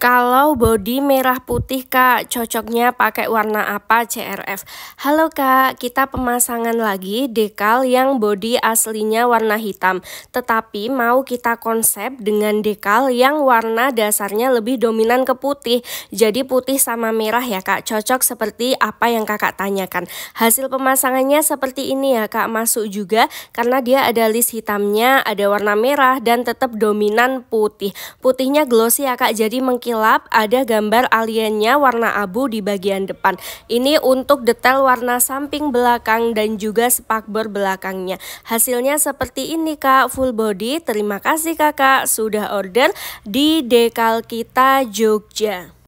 Kalau body merah putih kak, cocoknya pakai warna apa CRF? Halo kak, kita pemasangan lagi dekal yang body aslinya warna hitam. Tetapi mau kita konsep dengan dekal yang warna dasarnya lebih dominan ke putih. Jadi putih sama merah ya kak, cocok seperti apa yang kakak tanyakan. Hasil pemasangannya seperti ini ya kak, masuk juga karena dia ada list hitamnya, ada warna merah dan tetap dominan putih. Putihnya glossy ya kak, jadi mengkira kilap ada gambar aliennya warna abu di bagian depan. Ini untuk detail warna samping belakang dan juga spakbor belakangnya. Hasilnya seperti ini kak, full body. Terima kasih kakak sudah order di dekal kita Jogja.